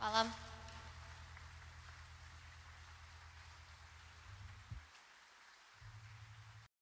Malam.